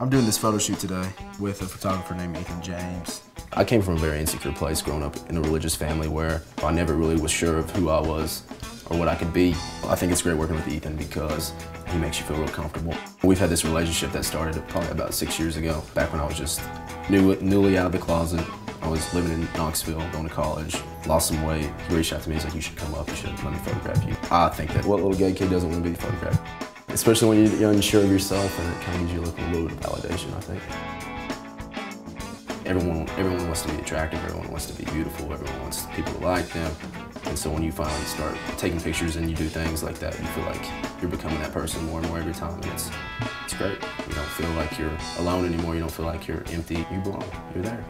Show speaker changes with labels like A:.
A: I'm doing this photo shoot today with a photographer named Ethan James.
B: I came from a very insecure place growing up in a religious family where I never really was sure of who I was or what I could be. I think it's great working with Ethan because he makes you feel real comfortable. We've had this relationship that started probably about six years ago, back when I was just new, newly out of the closet. I was living in Knoxville, going to college, lost some weight. He reached out to me, he's like, you should come up, you should let me photograph you. I think that what little gay kid doesn't want to be photographed? Especially when you're unsure of yourself and it kind of gives you like a little bit of validation, I think. Everyone, everyone wants to be attractive, everyone wants to be beautiful, everyone wants people to like them. And so when you finally start taking pictures and you do things like that, you feel like you're becoming that person more and more every time. And it's, it's great. You don't feel like you're alone anymore. You don't feel like you're empty. You belong. You're there.